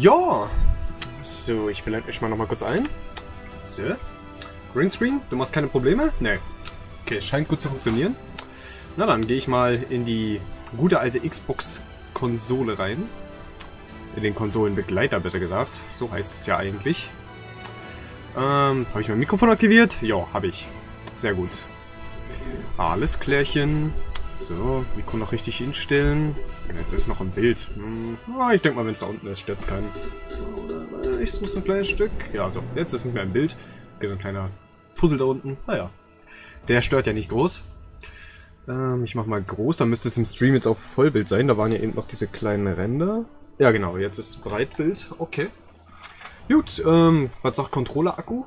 Ja. So, ich blende mich mal nochmal kurz ein. So. Greenscreen, du machst keine Probleme? Nee. Okay, scheint gut zu funktionieren. Na dann gehe ich mal in die gute alte Xbox-Konsole rein. In den Konsolenbegleiter, besser gesagt. So heißt es ja eigentlich. Ähm, habe ich mein Mikrofon aktiviert? Ja, habe ich. Sehr gut. Alles klärchen. So, Mikro noch richtig hinstellen. Jetzt ist noch ein Bild. Hm, ah, ich denke mal, wenn es da unten ist, stört es keinen. Oder ist es ein kleines Stück? Ja, so. Jetzt ist nicht mehr ein Bild. Okay, so ein kleiner Fussel da unten. Naja. Der stört ja nicht groß. Ähm, ich mach mal groß. Dann müsste es im Stream jetzt auf Vollbild sein. Da waren ja eben noch diese kleinen Ränder. Ja, genau. Jetzt ist Breitbild. Okay. Gut. Ähm, was sagt Controller-Akku?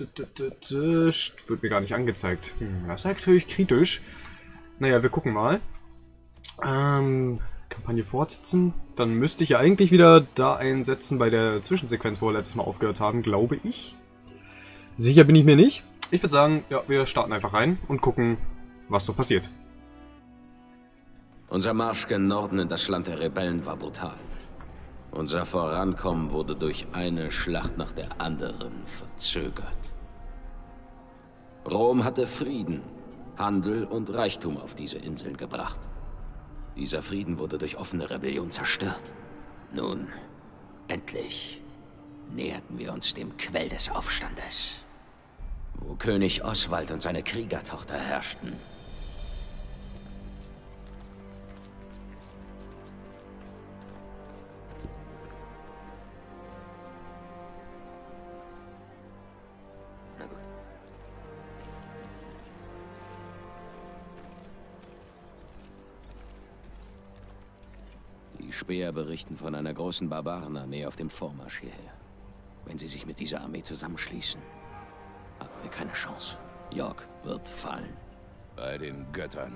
Wird mir gar nicht angezeigt. Hm, das ist natürlich kritisch. Naja, wir gucken mal. Ähm, Kampagne fortsetzen. Dann müsste ich ja eigentlich wieder da einsetzen bei der Zwischensequenz, wo wir letztes Mal aufgehört haben, glaube ich. Sicher bin ich mir nicht. Ich würde sagen, ja, wir starten einfach rein und gucken, was so passiert. Unser Marsch gen Norden in das Land der Rebellen war brutal. Unser Vorankommen wurde durch eine Schlacht nach der anderen verzögert. Rom hatte Frieden, Handel und Reichtum auf diese Inseln gebracht. Dieser Frieden wurde durch offene Rebellion zerstört. Nun, endlich näherten wir uns dem Quell des Aufstandes, wo König Oswald und seine Kriegertochter herrschten. Späher berichten von einer großen Barbarenarmee auf dem Vormarsch hierher. Wenn sie sich mit dieser Armee zusammenschließen, haben wir keine Chance. York wird fallen. Bei den Göttern.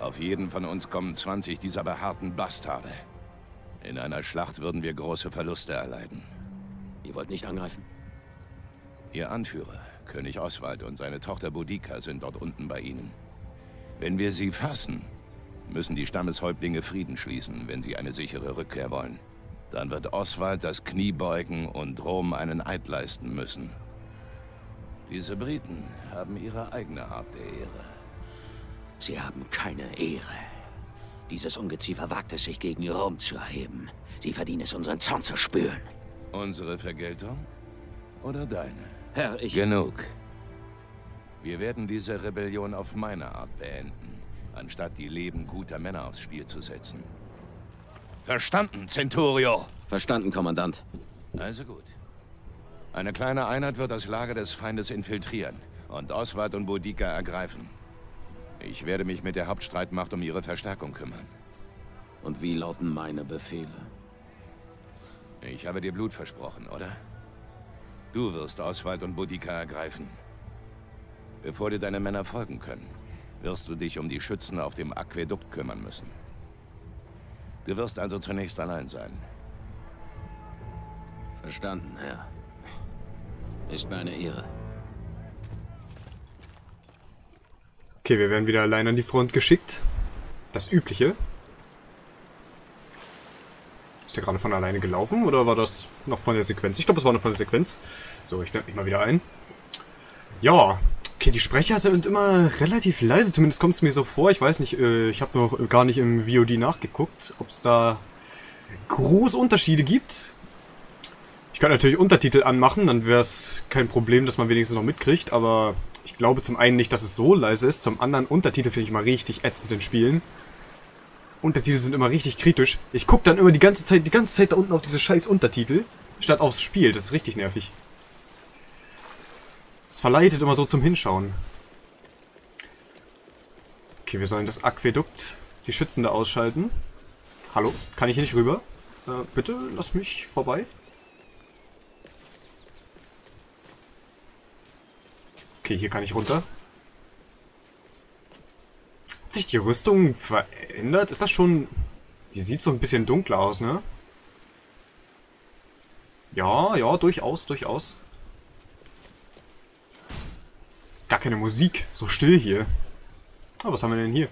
Auf jeden von uns kommen 20 dieser behaarten Bastarde. In einer Schlacht würden wir große Verluste erleiden. Ihr wollt nicht angreifen? Ihr Anführer, König Oswald und seine Tochter Boudica sind dort unten bei ihnen. Wenn wir sie fassen, müssen die Stammeshäuptlinge Frieden schließen, wenn sie eine sichere Rückkehr wollen. Dann wird Oswald das Knie beugen und Rom einen Eid leisten müssen. Diese Briten haben ihre eigene Art der Ehre. Sie haben keine Ehre. Dieses Ungeziefer wagt es sich gegen Rom zu erheben. Sie verdienen es, unseren Zorn zu spüren. Unsere Vergeltung? Oder deine? Herr, ich... Genug. Wir werden diese Rebellion auf meine Art beenden anstatt die Leben guter Männer aufs Spiel zu setzen. Verstanden, Centurio? Verstanden, Kommandant. Also gut. Eine kleine Einheit wird das Lager des Feindes infiltrieren und Oswald und Boudica ergreifen. Ich werde mich mit der Hauptstreitmacht um ihre Verstärkung kümmern. Und wie lauten meine Befehle? Ich habe dir Blut versprochen, oder? Du wirst Oswald und Boudica ergreifen. Bevor dir deine Männer folgen können, wirst du dich um die Schützen auf dem Aquädukt kümmern müssen. Du wirst also zunächst allein sein. Verstanden, Herr. Ist mir eine Ehre. Okay, wir werden wieder allein an die Front geschickt. Das Übliche. Ist der gerade von alleine gelaufen oder war das noch von der Sequenz? Ich glaube, es war noch von der Sequenz. So, ich blende mich mal wieder ein. Ja, Okay, die Sprecher sind immer relativ leise, zumindest kommt es mir so vor. Ich weiß nicht, äh, ich habe noch gar nicht im VOD nachgeguckt, ob es da große Unterschiede gibt. Ich kann natürlich Untertitel anmachen, dann wäre es kein Problem, dass man wenigstens noch mitkriegt, aber ich glaube zum einen nicht, dass es so leise ist, zum anderen Untertitel finde ich mal richtig ätzend in Spielen. Untertitel sind immer richtig kritisch. Ich gucke dann immer die ganze Zeit, die ganze Zeit da unten auf diese scheiß Untertitel, statt aufs Spiel. Das ist richtig nervig. Es verleitet immer so zum Hinschauen. Okay, wir sollen das Aquädukt, die Schützen da ausschalten. Hallo, kann ich hier nicht rüber? Äh, bitte, lass mich vorbei. Okay, hier kann ich runter. Hat sich die Rüstung verändert? Ist das schon... Die sieht so ein bisschen dunkler aus, ne? Ja, ja, durchaus, durchaus. Gar keine Musik. So still hier. Ah, was haben wir denn hier?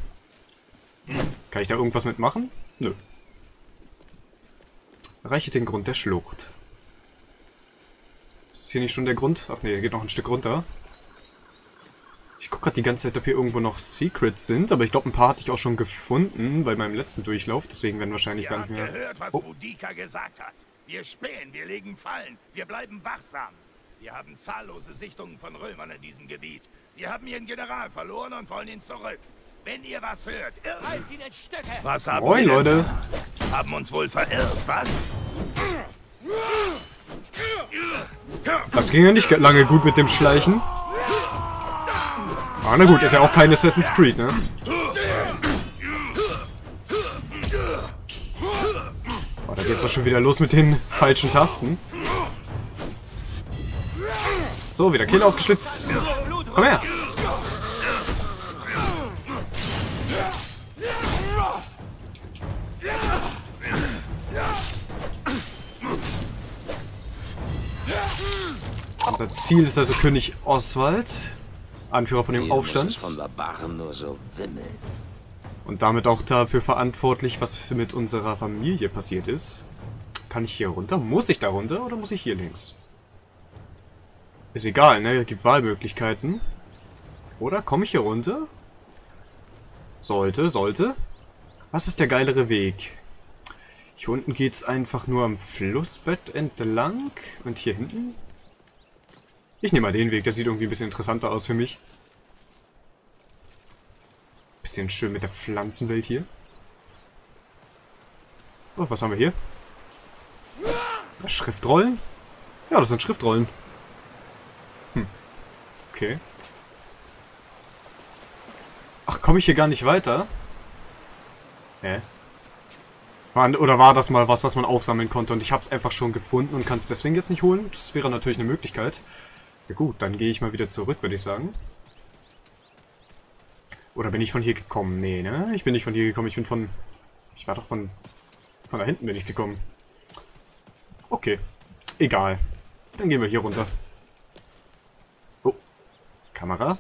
Kann ich da irgendwas mitmachen? Nö. Erreiche den Grund der Schlucht. Ist das hier nicht schon der Grund? Ach nee, geht noch ein Stück runter. Ich gucke gerade die ganze Zeit, ob hier irgendwo noch Secrets sind, aber ich glaube, ein paar hatte ich auch schon gefunden bei meinem letzten Durchlauf, deswegen werden wahrscheinlich Ihr gar nicht mehr... gehört, was Oh. Gesagt hat. Wir spähen, wir legen Fallen, wir bleiben wachsam. Wir haben zahllose Sichtungen von Römern in diesem Gebiet. Sie haben ihren General verloren und wollen ihn zurück. Wenn ihr was hört, irrt ihn in Stücke. Was haben Moin, wir denn Leute. Haben uns wohl verirrt, was? Das ging ja nicht lange gut mit dem Schleichen. Ah, na gut, ist ja auch kein Assassin's Creed, ne? Oh, da geht's doch schon wieder los mit den falschen Tasten. So, wieder Kill aufgeschlitzt. Komm her. Unser Ziel ist also König Oswald, Anführer von dem Aufstand. Und damit auch dafür verantwortlich, was mit unserer Familie passiert ist. Kann ich hier runter? Muss ich da runter oder muss ich hier links? Ist egal, ne? Es gibt Wahlmöglichkeiten. Oder komme ich hier runter? Sollte, sollte. Was ist der geilere Weg? Hier unten geht's einfach nur am Flussbett entlang. Und hier hinten? Ich nehme mal den Weg, der sieht irgendwie ein bisschen interessanter aus für mich. Bisschen schön mit der Pflanzenwelt hier. Oh, was haben wir hier? Schriftrollen? Ja, das sind Schriftrollen. Okay. Ach, komme ich hier gar nicht weiter? Hä? War, oder war das mal was, was man aufsammeln konnte und ich habe es einfach schon gefunden und kann es deswegen jetzt nicht holen? Das wäre natürlich eine Möglichkeit. Ja gut, dann gehe ich mal wieder zurück, würde ich sagen. Oder bin ich von hier gekommen? Nee, ne? Ich bin nicht von hier gekommen. Ich bin von... Ich war doch von... Von da hinten bin ich gekommen. Okay. Egal. Dann gehen wir hier runter. Kamera.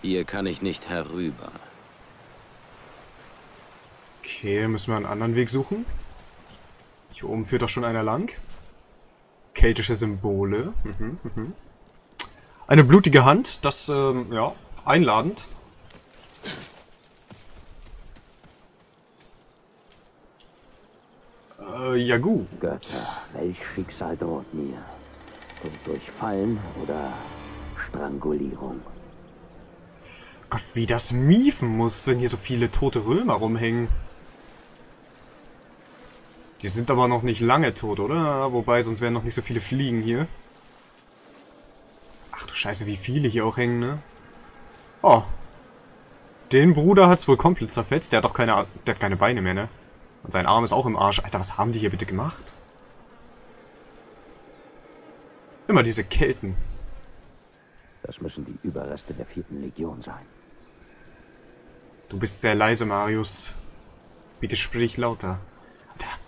Hier kann ich nicht herüber. Okay, müssen wir einen anderen Weg suchen. Hier oben führt doch schon einer lang. Keltische Symbole. Mhm, mhm. Eine blutige Hand, das, ähm, ja, einladend. Äh, ja gut. Götter, welch Schicksal droht mir? Durch Fallen oder Strangulierung? Gott, wie das miefen muss, wenn hier so viele tote Römer rumhängen. Die sind aber noch nicht lange tot, oder? Wobei, sonst wären noch nicht so viele Fliegen hier. Ach du Scheiße, wie viele hier auch hängen, ne? Oh. Den Bruder hat's wohl komplett zerfetzt. Der hat doch keine, der hat keine Beine mehr, ne? Und sein Arm ist auch im Arsch. Alter, was haben die hier bitte gemacht? Immer diese Kelten. Das müssen die Überreste der vierten Legion sein. Du bist sehr leise, Marius. Bitte sprich lauter. Alter.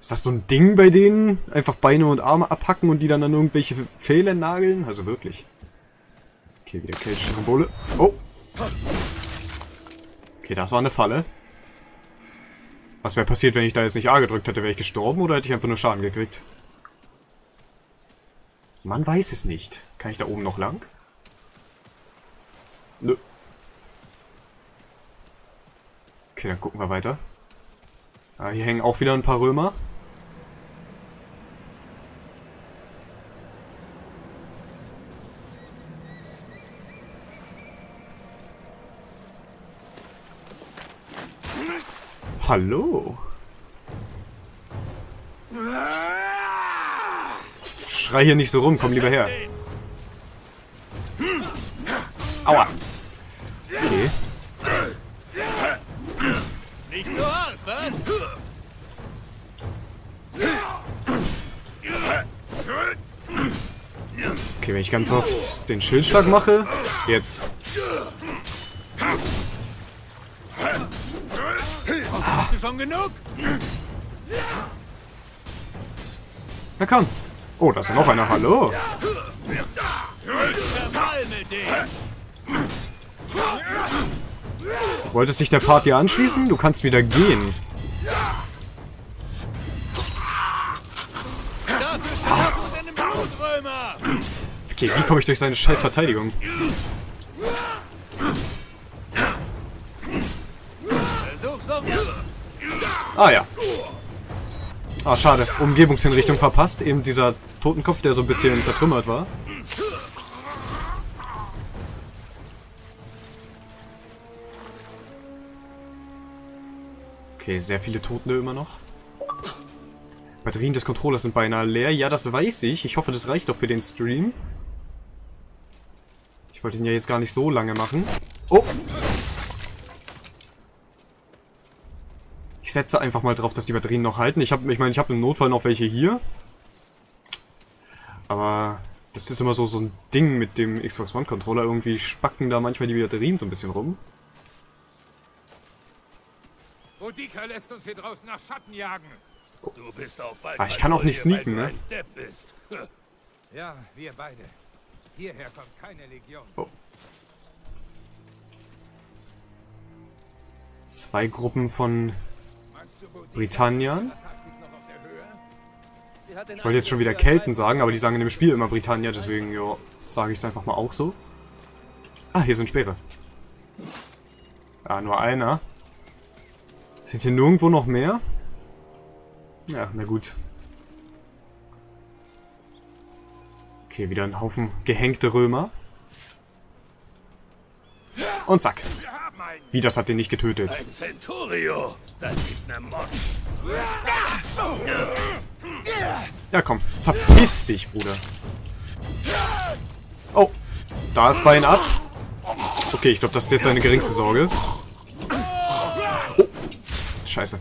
Ist das so ein Ding bei denen? Einfach Beine und Arme abhacken und die dann an irgendwelche Pfähle nageln? Also wirklich. Okay, wieder keltische Symbole. Oh. Okay, das war eine Falle. Was wäre passiert, wenn ich da jetzt nicht A gedrückt hätte? Wäre ich gestorben oder hätte ich einfach nur Schaden gekriegt? Man weiß es nicht. Kann ich da oben noch lang? Nö. Okay, dann gucken wir weiter. Ah, hier hängen auch wieder ein paar Römer. Hallo. Schrei hier nicht so rum, komm lieber her. Aua. Okay. Nicht so hart, was? Okay, wenn ich ganz oft den Schildschlag mache. Jetzt. Schon genug? Na komm. Oh, da ist ja noch einer. Hallo. Wolltest dich der Party anschließen? Du kannst wieder gehen. Okay, wie komme ich durch seine scheiß Verteidigung? Ah ja. Ah, schade. Umgebungshinrichtung verpasst. Eben dieser Totenkopf, der so ein bisschen zertrümmert war. Okay, sehr viele Tote immer noch. Batterien des Controllers sind beinahe leer. Ja, das weiß ich. Ich hoffe, das reicht doch für den Stream. Ich wollte ihn ja jetzt gar nicht so lange machen. Oh! Ich setze einfach mal drauf, dass die Batterien noch halten. Ich, ich meine, ich habe im Notfall noch welche hier. Aber das ist immer so, so ein Ding mit dem Xbox One Controller. Irgendwie spacken da manchmal die Batterien so ein bisschen rum. Boudica lässt uns hier draußen nach Schatten jagen. Du bist auch bald Ah, ich kann auch nicht sneaken, ne? ein Depp bist. Ja, wir beide. Hierher kommt keine Legion. Zwei Gruppen von Höhe? Ich wollte jetzt schon wieder Kelten sagen, aber die sagen in dem Spiel immer Britannia, deswegen, sage ich es einfach mal auch so. Ah, hier sind Speere. Ah, nur einer. Sind hier nirgendwo noch mehr? Ja, na gut. Okay, wieder ein Haufen gehängte Römer. Und zack. Wie, das hat den nicht getötet. ein Centurio. Das ist eine Mod. Ja, komm. Verpiss dich, Bruder. Oh. Da ist Bein ab. Okay, ich glaube, das ist jetzt seine geringste Sorge. Oh. Scheiße.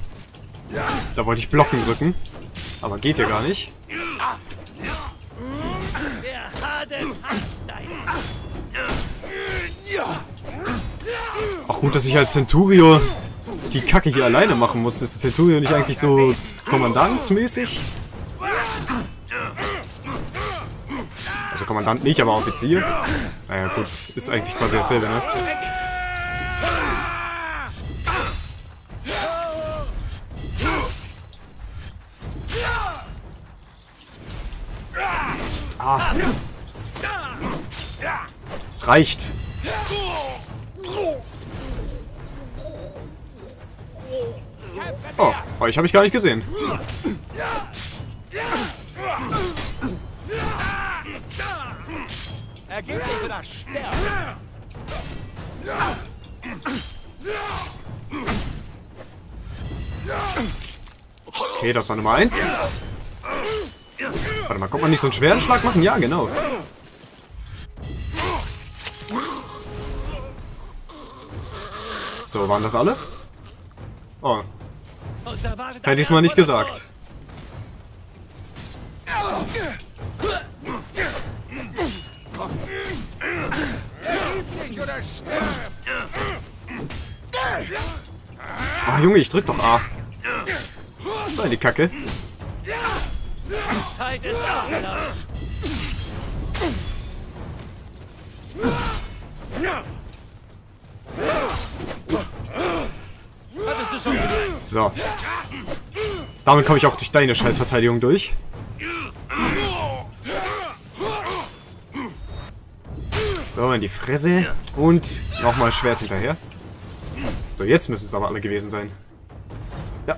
Da wollte ich Blocken drücken. Aber geht ja gar nicht. Auch gut, dass ich als Centurio die Kacke hier alleine machen muss. Ist Centurio nicht eigentlich so kommandantsmäßig? Also Kommandant nicht, aber Offizier. Naja gut, ist eigentlich quasi dasselbe, ne? Ah. Es reicht. Oh, euch habe ich gar nicht gesehen. Oder! Okay, das war Nummer 1. Warte mal, kommt man nicht so einen schweren Schlag machen? Ja, genau. So, waren das alle? Oh. Hätte ich es mal nicht gesagt. Ah, Junge, ich drück doch A. Sei die Kacke. Zeit ist abgelaufen! Hattest du schon gesehen? So. Damit komme ich auch durch deine Scheißverteidigung durch. So, in die Fresse. Und nochmal Schwert hinterher. So, jetzt müssen es aber alle gewesen sein. Ja.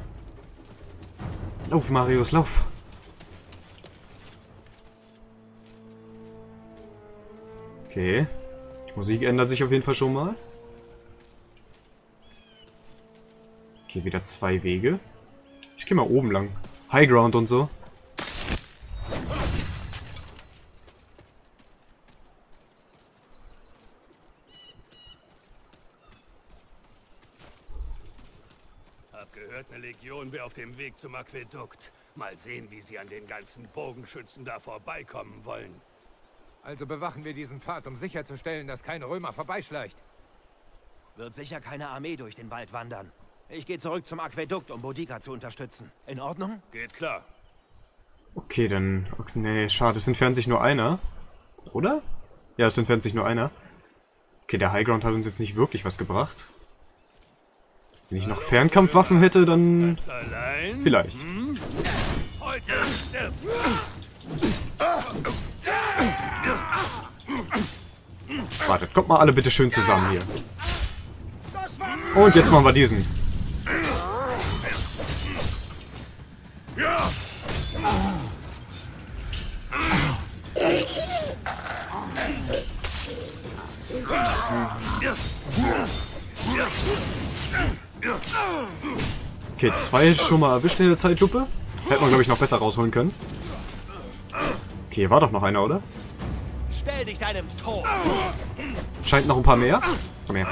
Lauf, Marius, lauf. Okay. Die Musik ändert sich auf jeden Fall schon mal. Okay, wieder zwei Wege. Ich gehe mal oben lang. High Ground und so. Hab gehört, eine Legion wäre auf dem Weg zum Aquädukt. Mal sehen, wie sie an den ganzen Bogenschützen da vorbeikommen wollen. Also bewachen wir diesen Pfad, um sicherzustellen, dass kein Römer vorbeischleicht. Wird sicher keine Armee durch den Wald wandern. Ich gehe zurück zum Aquädukt, um Bodica zu unterstützen. In Ordnung? Geht klar. Okay, dann... Okay, nee, schade, es entfernt sich nur einer. Oder? Ja, es entfernt sich nur einer. Okay, der Highground hat uns jetzt nicht wirklich was gebracht. Wenn ich noch Fernkampfwaffen hätte, dann... Vielleicht. Heute stirbt. Wartet, kommt mal alle bitte schön zusammen hier. Und jetzt machen wir diesen. Okay, zwei schon mal erwischt in der Zeitlupe. Hätte man, glaube ich, noch besser rausholen können. Okay, hier war doch noch einer, oder? Stell dich deinem Tod. Scheint noch ein paar mehr. Komm her.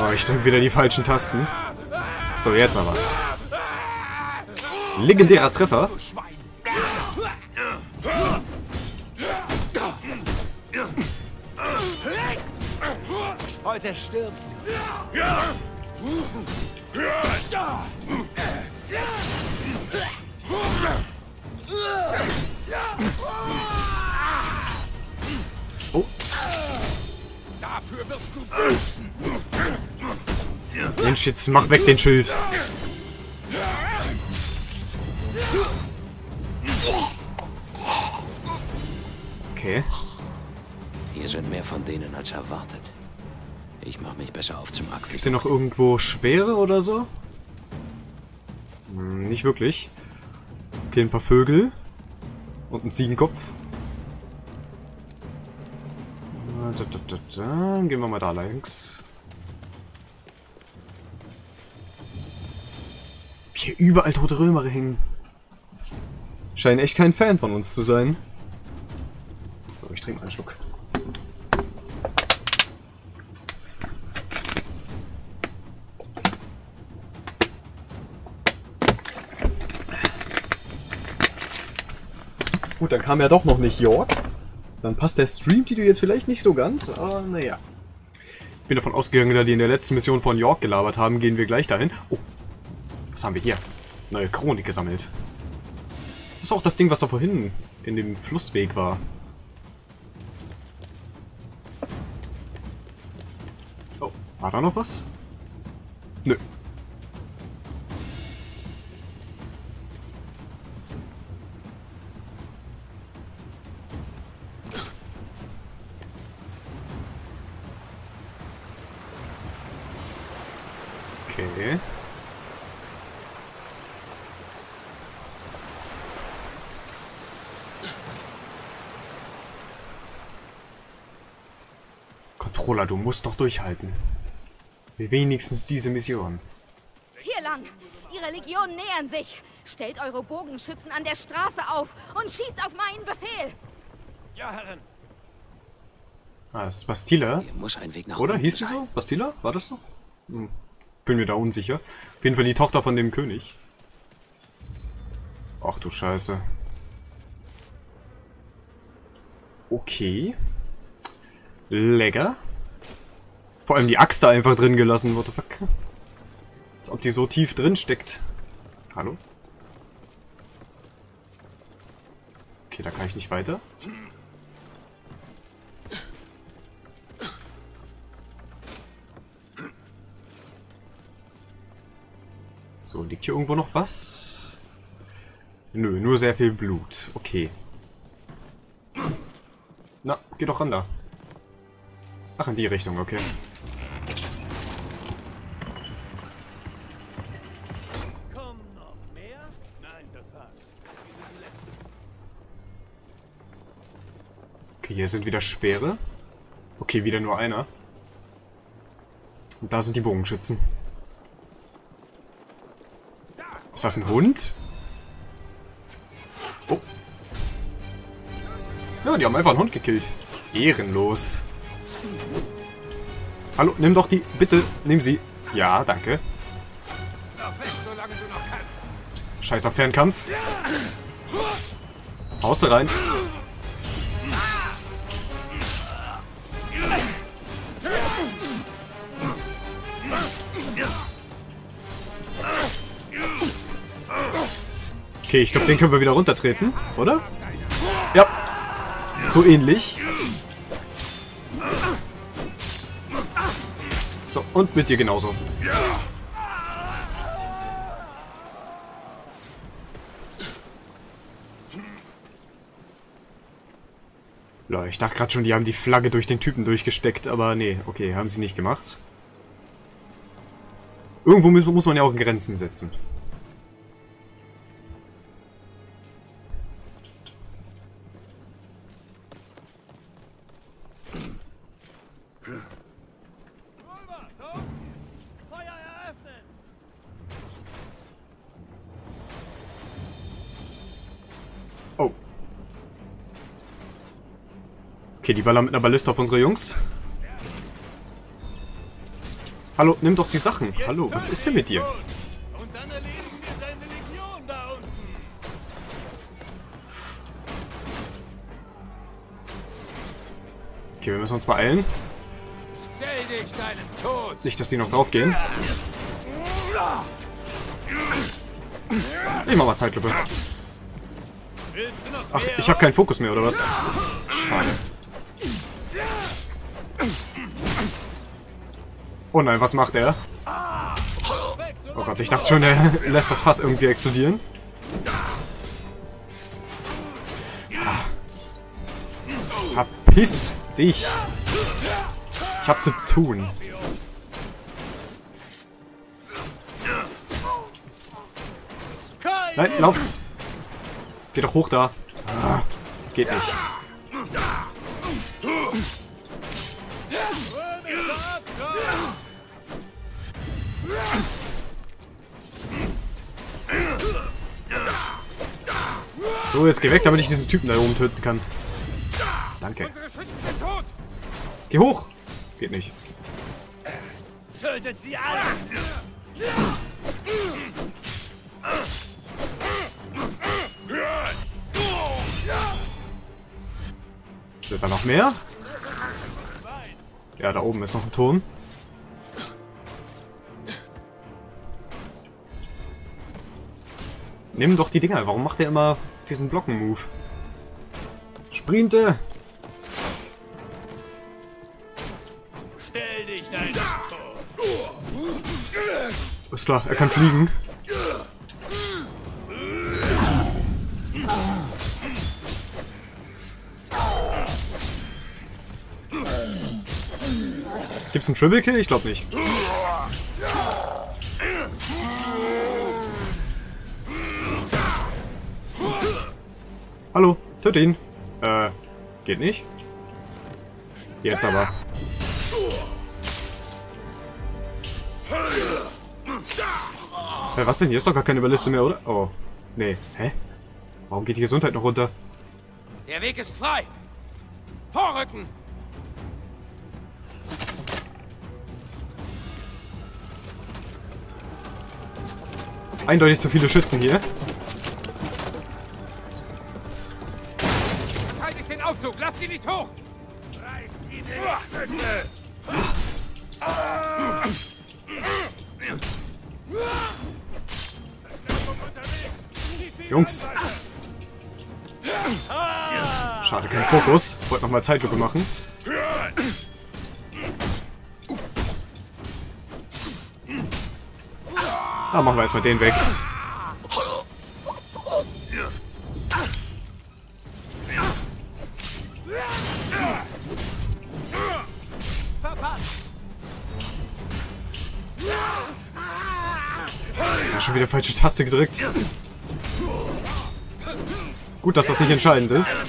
Oh, ich drücke wieder die falschen Tasten. So, jetzt aber. Legendärer Treffer. Heute stirbst du. Oh, Dafür wirst du büßen. Mensch, jetzt mach weg den Schild. Okay. Hier sind mehr von denen als erwartet. Ich mache mich besser auf zum Ist Aquädukt. hier noch irgendwo Speere oder so? Hm, nicht wirklich. Okay, ein paar Vögel. Und ein Ziegenkopf. Da, da, da, da. Gehen wir mal da längs. Wie hier überall tote Römer hängen. Scheinen echt kein Fan von uns zu sein. So, ich trinke mal einen Schluck. Gut, dann kam ja doch noch nicht York. Dann passt der Streamtitel jetzt vielleicht nicht so ganz, aber naja. Ich bin davon ausgegangen, da die in der letzten Mission von York gelabert haben, gehen wir gleich dahin. Oh, was haben wir hier? Neue Chronik gesammelt. Das ist auch das Ding, was da vorhin in dem Flussweg war. Oh, war da noch was? Nö. Controller, du musst doch durchhalten. Wenigstens diese Mission. Hier lang! Ihre Legionen nähern sich! Stellt eure Bogenschützen an der Straße auf und schießt auf meinen Befehl! Ja, Herrin. Ah, das ist Bastilla. Hier muss ein Weg nach Oder? Hieß sie so? Bastilla? War das so? Hm. Bin mir da unsicher. Auf jeden Fall die Tochter von dem König. Ach du Scheiße. Okay. Lecker. Vor allem die Axt da einfach drin gelassen. What the fuck? Als ob die so tief drin steckt. Hallo? Okay, da kann ich nicht weiter. So, liegt hier irgendwo noch was? Nö, nur sehr viel Blut. Okay. Na, geh doch ran da. Ach, in die Richtung, okay. Hier sind wieder Speere. Okay, wieder nur einer. Und da sind die Bogenschützen. Ist das ein Hund? Oh. Ja, die haben einfach einen Hund gekillt. Ehrenlos. Hallo, nimm doch die. Bitte, nimm sie. Ja, danke. Scheiß auf Fernkampf. Haust rein. Okay, ich glaube, den können wir wieder runtertreten, oder? Ja. So ähnlich. So, und mit dir genauso. Lol, ich dachte gerade schon, die haben die Flagge durch den Typen durchgesteckt, aber nee, okay, haben sie nicht gemacht. Irgendwo muss, muss man ja auch Grenzen setzen. Oh. Okay, die ballern mit einer Balliste auf unsere Jungs. Hallo, nimm doch die Sachen. Hallo, was ist denn mit dir? Okay, wir müssen uns beeilen. Nicht, dass die noch draufgehen. Ich mach mal Zeitlupe. Ach, ich habe keinen Fokus mehr, oder was? Schade. Oh nein, was macht er? Oh Gott, ich dachte schon, er lässt das Fass irgendwie explodieren. Ah. Verpiss dich! Ich hab zu tun. Nein, lauf! Geh doch hoch da. Ah, geht nicht. So, jetzt geh weg, damit ich diesen Typen da oben töten kann. Danke. Geh hoch! Geht nicht. Tötet sie alle! Sind da noch mehr? Ja, da oben ist noch ein Turm. Nimm doch die Dinger. Warum macht er immer diesen Blocken-Move? Sprinte! Stell dich Tod! Ist klar, er kann fliegen. Gibt's einen Triple Kill? Ich glaube nicht. Hallo, töte ihn. Äh, geht nicht. Jetzt aber. Hä, was denn? Hier ist doch gar keine Überliste mehr, oder? Oh. Nee. Hä? Warum geht die Gesundheit noch runter? Der Weg ist frei! Vorrücken! Eindeutig zu viele Schützen hier. Aufzug! Lasst sie nicht hoch! Reißt ihn in die! Jungs. Schade, kein Fokus. Wollte nochmal Zeitlupe machen. Ah, machen wir erstmal den weg. Falsche Taste gedrückt. Gut, dass das nicht entscheidend ist.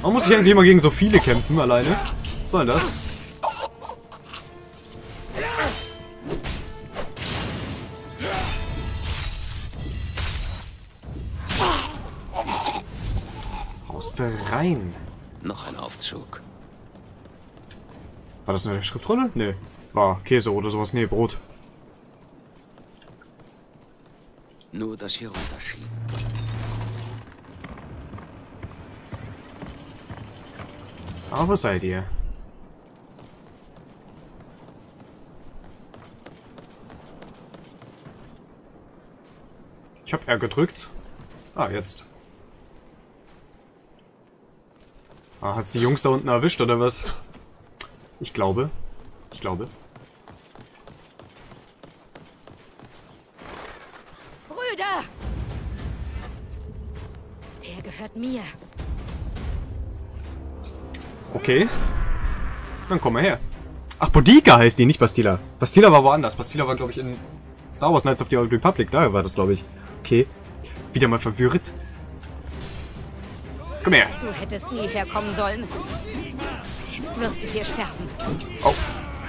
Warum muss ich irgendwie immer gegen so viele kämpfen, alleine? Was soll das? Einzug. War das eine Schriftrolle? Nee. War Käse oder sowas. Nee, Brot. Nur das hier Unterschied. Aber seid ihr? Ich hab R gedrückt. Ah, jetzt. Ah, hat's die Jungs da unten erwischt, oder was? Ich glaube. Ich glaube. Brüder! Der gehört mir. Okay. Dann komm mal her. Ach, Bodica heißt die, nicht Bastila. Bastila war woanders. Bastila war, glaube ich, in Star Wars Knights of the Old Republic. Daher war das, glaube ich. Okay. Wieder mal verwirrt. Komm her. Du hättest nie herkommen sollen. Jetzt wirst du hier sterben. Oh.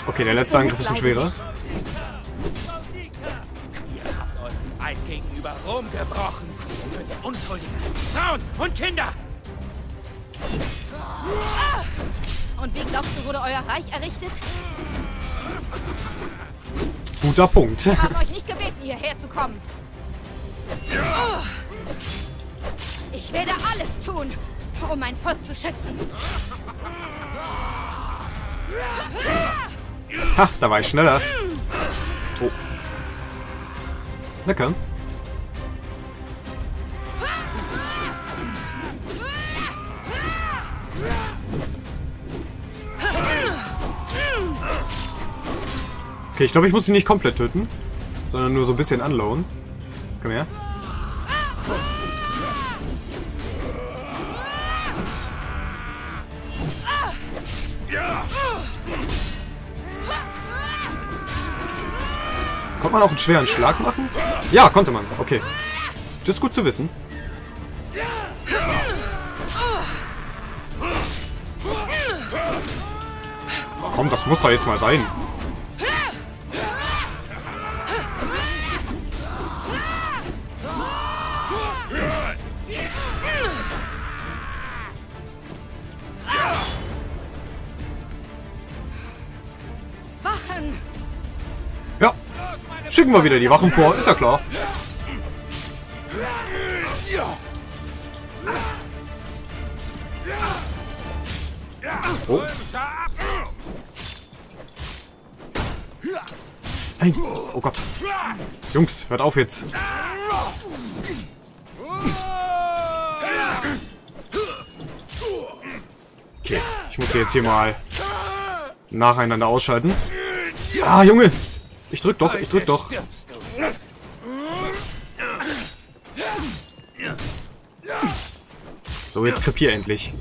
Okay, der letzte Angriff ist ein schwerer. Ihr habt euren Eid gegenüber Rom gebrochen. Unschuldige, Frauen und Kinder. Und wie glaubst du, wurde euer Reich errichtet? Guter Punkt. Wir haben euch nicht gebeten, hierher zu kommen. Ich werde alles tun, um mein Volk zu schützen. Ha, da war ich schneller. Oh. Komm. Okay, ich glaube, ich muss ihn nicht komplett töten, sondern nur so ein bisschen anlowen. Komm her. Konnte man auch einen schweren Schlag machen? Ja, konnte man. Okay. Das ist gut zu wissen. Komm, das muss doch jetzt mal sein. Schicken wir wieder die Wachen vor, ist ja klar. Oh. Nein. Oh Gott. Jungs, hört auf jetzt. Okay, ich muss sie jetzt hier mal nacheinander ausschalten. Ah, Junge! Ich drück doch, ich drück doch. So, jetzt krepier endlich.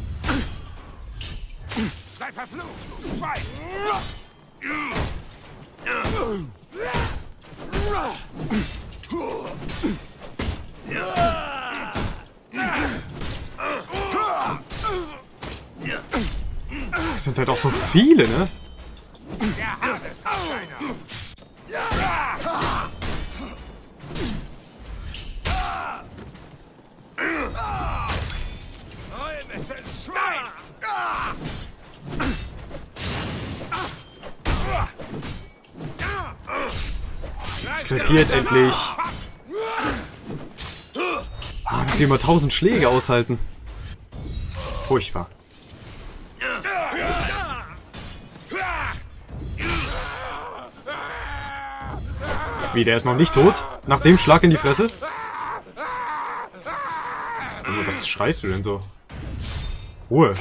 Das sind halt auch so viele, ne? Jetzt krepiert endlich. Ah, dass sie immer tausend Schläge aushalten. Furchtbar. Wie, der ist noch nicht tot? Nach dem Schlag in die Fresse? Was schreist du denn so? Ruhe.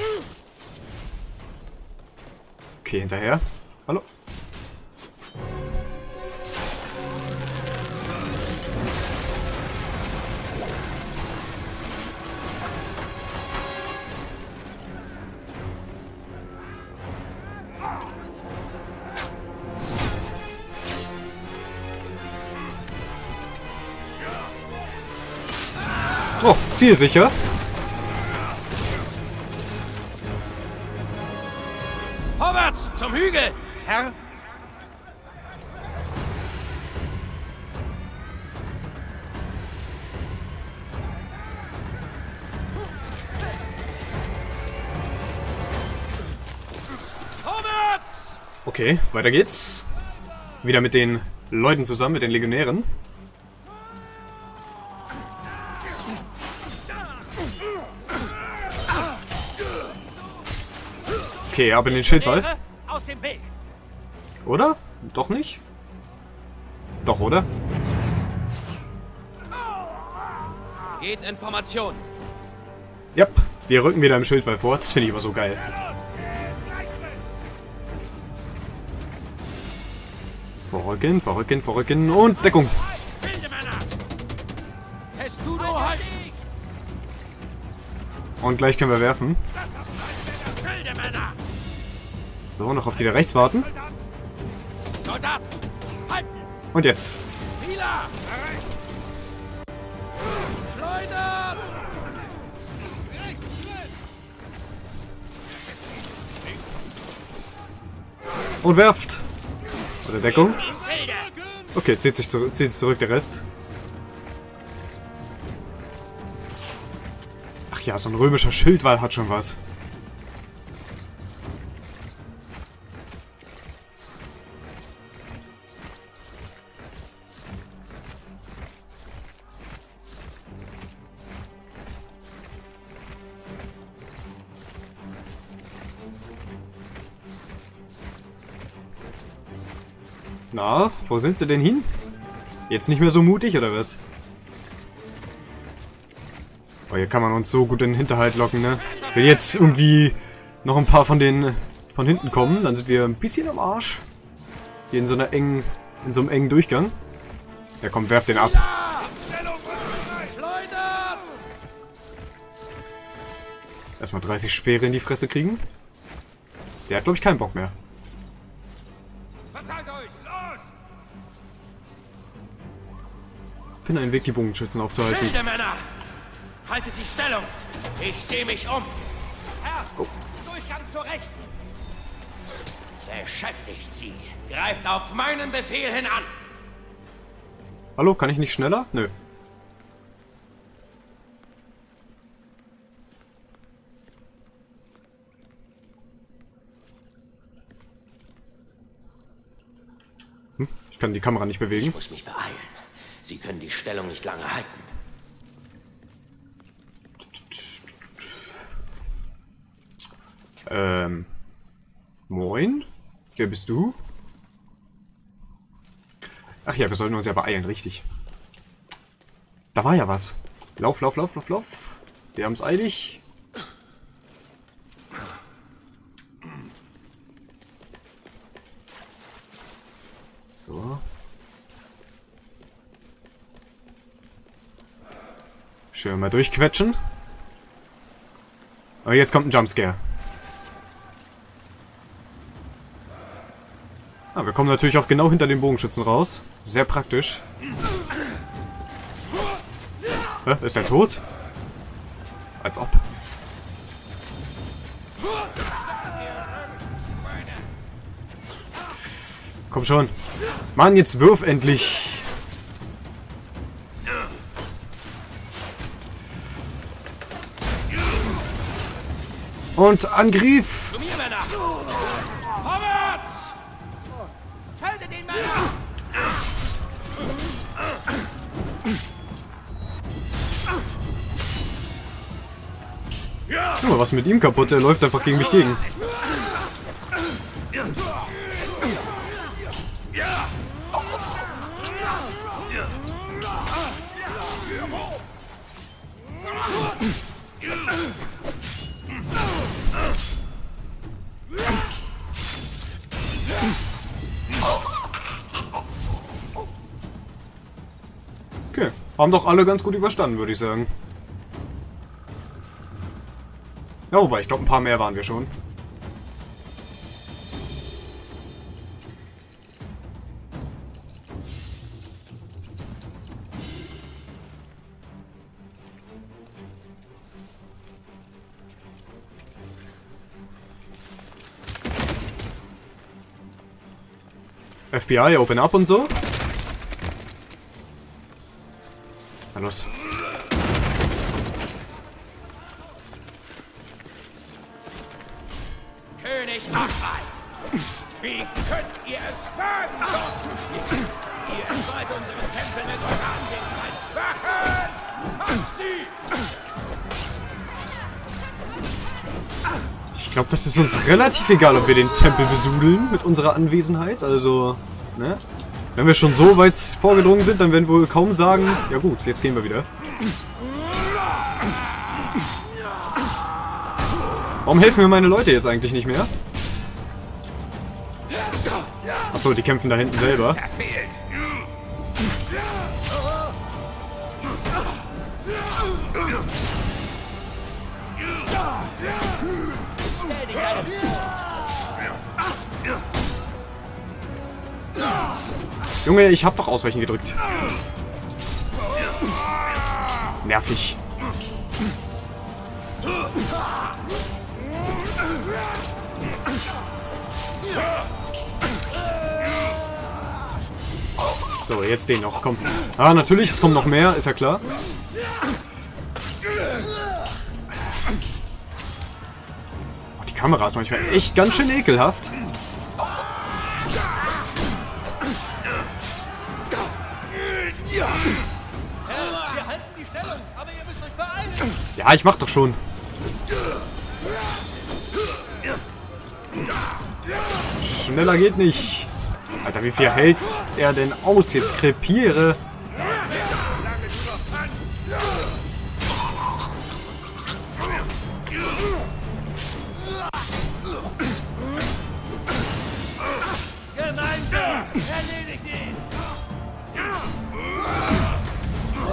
Okay, hinterher. Hallo? Zielsicher. Vorwärts, zum Hügel! Herr! Okay, weiter geht's. Wieder mit den Leuten zusammen, mit den Legionären. Okay, ab in den Schildwall. Oder? Doch nicht? Doch, oder? Geht in Formation. Ja, wir rücken wieder im Schildwall vor. Das finde ich immer so geil. Vorrücken, vorrücken, vorrücken und Deckung. Halt! Und gleich können wir werfen. So, noch auf die da rechts warten. Und jetzt. Und werft. Oder Deckung. Okay, zieht sich, zurück, zieht sich zurück der Rest. Ach ja, so ein römischer Schildwall hat schon was. Wo sind sie denn hin? Jetzt nicht mehr so mutig, oder was? Oh, hier kann man uns so gut in den Hinterhalt locken, ne? Wenn jetzt irgendwie noch ein paar von denen von hinten kommen, dann sind wir ein bisschen am Arsch. Hier in so einer engen, in so einem engen Durchgang. Ja komm, werf den ab. Erstmal 30 Speere in die Fresse kriegen. Der hat, glaube ich, keinen Bock mehr. Finde einen Weg, die Bogenschützen aufzuhalten. Wilde Männer! Haltet die Stellung! Ich sehe mich um! Herr, Durchgang zur Rechten. Beschäftigt sie! Greift auf meinen Befehl hin an! Hallo, kann ich nicht schneller? Nö. Hm, ich kann die Kamera nicht bewegen. Ich muss mich beeilen. Sie können die Stellung nicht lange halten. Ähm. Moin? Wer bist du? Ach ja, wir sollten uns ja beeilen, richtig. Da war ja was. Lauf, lauf, lauf, lauf, lauf. Wir haben es eilig. So. Schön mal durchquetschen. Und jetzt kommt ein Jumpscare. Ah, wir kommen natürlich auch genau hinter den Bogenschützen raus. Sehr praktisch. Hä? Ist der tot? Als ob. Komm schon. Mann, jetzt wirf endlich. Und Angriff. Guck mal, was mit ihm kaputt? Er läuft einfach gegen mich gegen. Haben doch alle ganz gut überstanden, würde ich sagen. Ja, wobei, ich glaube, ein paar mehr waren wir schon. FBI, open up und so. Los. König Achai! Wie könnt ihr es wagen, dort zu spielen? Ihr entweiht unseren Tempel mit eurer Anwesenheit. Wachen! Macht sie! Ich glaube, das ist uns relativ egal, ob wir den Tempel besudeln mit unserer Anwesenheit. Also, ne? Wenn wir schon so weit vorgedrungen sind, dann werden wir wohl kaum sagen, ja gut, jetzt gehen wir wieder. Warum helfen mir meine Leute jetzt eigentlich nicht mehr? Achso, die kämpfen da hinten selber. Junge, ich hab doch Ausweichen gedrückt. Nervig. So, jetzt den noch, komm. Ah, natürlich, es kommt noch mehr, ist ja klar. Oh, die Kamera ist manchmal echt ganz schön ekelhaft. Ja, ich mach doch schon. Schneller geht nicht. Alter, wie viel hält er denn aus? Jetzt krepiere.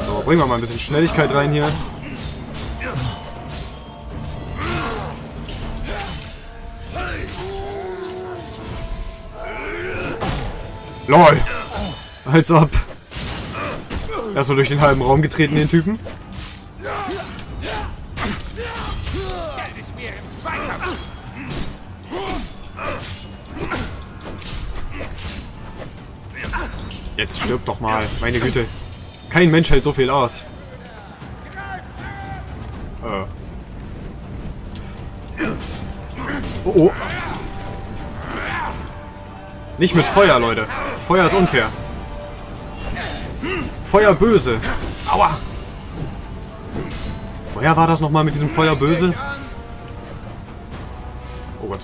So, bringen wir mal ein bisschen Schnelligkeit rein hier. LOL! Als ob. Erstmal durch den halben Raum getreten, den Typen. Jetzt stirb doch mal. Meine Güte. Kein Mensch hält so viel aus. Äh. Oh oh. Nicht mit Feuer, Leute. Feuer ist unfair. Feuer böse. Aua. Woher war das nochmal mit diesem Feuer böse? Oh Gott.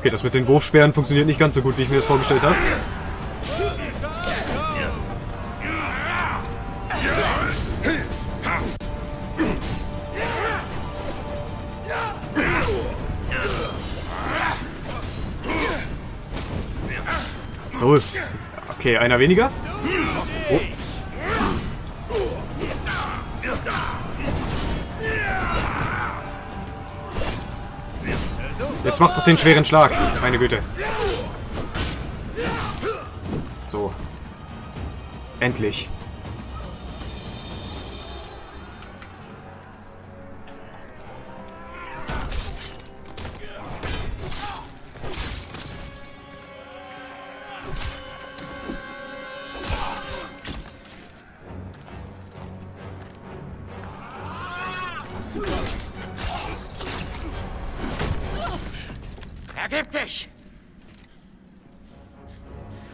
Okay, das mit den Wurfsperren funktioniert nicht ganz so gut, wie ich mir das vorgestellt habe. Okay, einer weniger. Oh. Jetzt macht doch den schweren Schlag. Meine Güte. So. Endlich.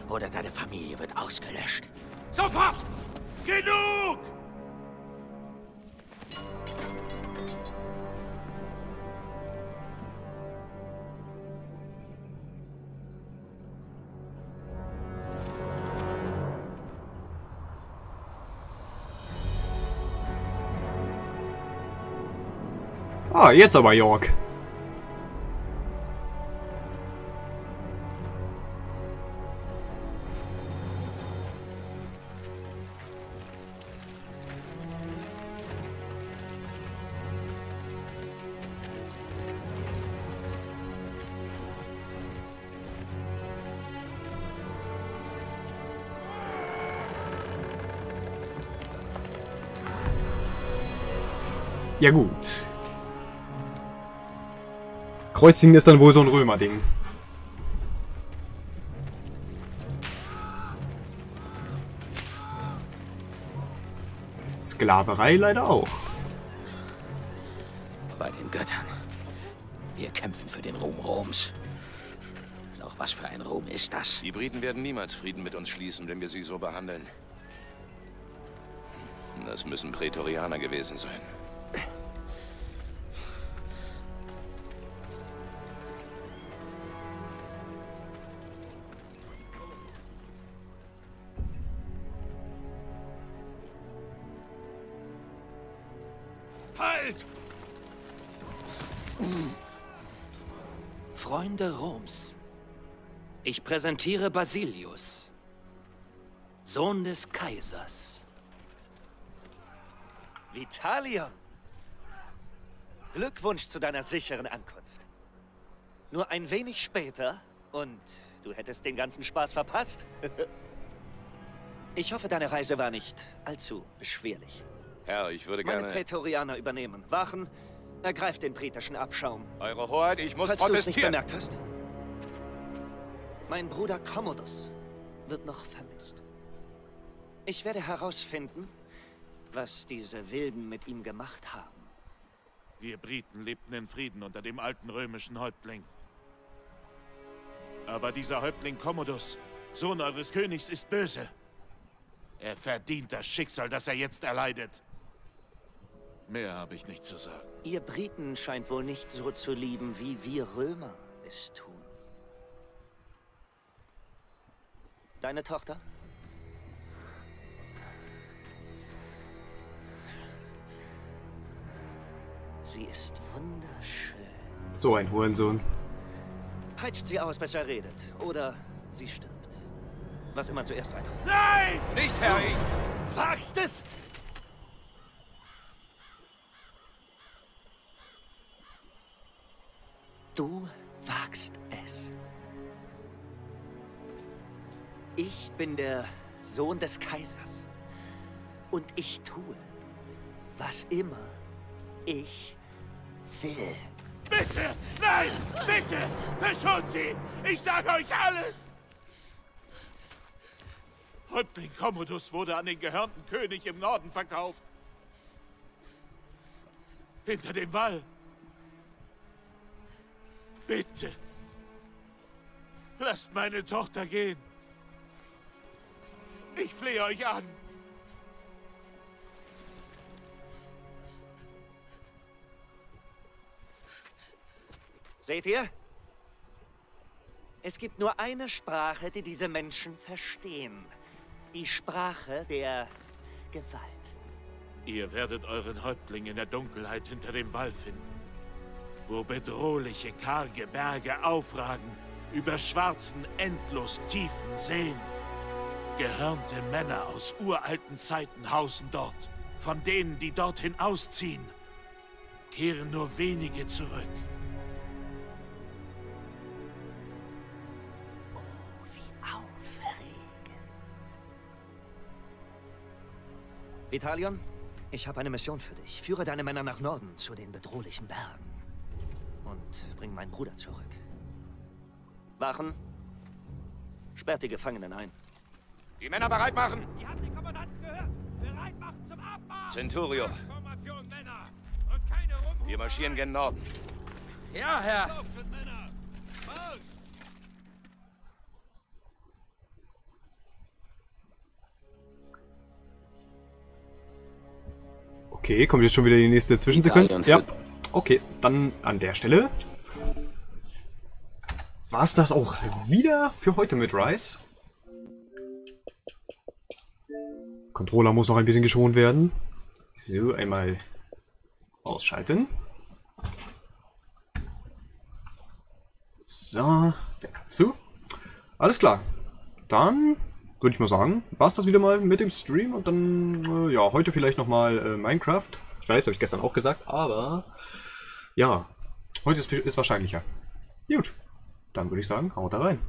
Oder deine Familie wird ausgelöscht. Sofort! Genug! Ah, jetzt aber York. Ja gut. Kreuzigen ist dann wohl so ein Römer-Ding. Sklaverei leider auch. Bei den Göttern. Wir kämpfen für den Ruhm Roms. Doch was für ein Ruhm ist das? Die Briten werden niemals Frieden mit uns schließen, wenn wir sie so behandeln. Das müssen Prätorianer gewesen sein. Halt! Freunde Roms, ich präsentiere Basilius, Sohn des Kaisers. Vitalion! Glückwunsch zu deiner sicheren Ankunft. Nur ein wenig später und du hättest den ganzen Spaß verpasst. ich hoffe, deine Reise war nicht allzu beschwerlich. Herr, ich würde Meine gerne... Prätorianer übernehmen. Wachen, ergreift den britischen Abschaum. Eure Hoheit, ich muss Falls du es nicht protestieren. bemerkt hast. Mein Bruder Commodus wird noch vermisst. Ich werde herausfinden, was diese Wilden mit ihm gemacht haben. Wir Briten lebten in Frieden unter dem alten römischen Häuptling. Aber dieser Häuptling Commodus, Sohn eures Königs, ist böse. Er verdient das Schicksal, das er jetzt erleidet. Mehr habe ich nicht zu sagen. Ihr Briten scheint wohl nicht so zu lieben, wie wir Römer es tun. Deine Tochter? Sie ist wunderschön. So ein Hurensohn. Peitscht sie aus, bis er redet. Oder sie stirbt. Was immer zuerst eintritt. Nein! Nicht, Herr! Ich... Wagst es? Du wagst es. Ich bin der Sohn des Kaisers. Und ich tue, was immer ich will. Bitte! Nein! Bitte! Verschont sie! Ich sage euch alles! Häuptling Commodus wurde an den gehörnten König im Norden verkauft. Hinter dem Wall. Bitte! Lasst meine Tochter gehen. Ich flehe euch an. Seht ihr? Es gibt nur eine Sprache, die diese Menschen verstehen. Die Sprache der Gewalt. Ihr werdet euren Häuptling in der Dunkelheit hinter dem Wall finden, wo bedrohliche, karge Berge aufragen, über schwarzen, endlos tiefen Seen. Gehörnte Männer aus uralten Zeiten hausen dort. Von denen, die dorthin ausziehen, kehren nur wenige zurück. Vitalion, ich habe eine Mission für dich. Führe deine Männer nach Norden zu den bedrohlichen Bergen. Und bring meinen Bruder zurück. Wachen, sperrt die Gefangenen ein. Die Männer bereit machen! Ihr habt den Kommandanten gehört! Bereit machen zum Abmarsch! Centurio, Formation, Männer! Und keine Rum... wir marschieren gen Norden. Ja, Herr. Laufen, Männer! Marsch! Okay, kommt jetzt schon wieder die nächste Zwischensequenz? Ja. Okay, dann an der Stelle war es das auch wieder für heute mit Rise. Controller muss noch ein bisschen geschont werden. So, einmal ausschalten. So, der kann zu. Alles klar. Dann würde ich mal sagen, war es das wieder mal mit dem Stream und dann, äh, ja, heute vielleicht nochmal äh, Minecraft. Ich weiß, habe ich gestern auch gesagt, aber ja, heute ist, ist wahrscheinlicher. Gut, dann würde ich sagen, haut da rein.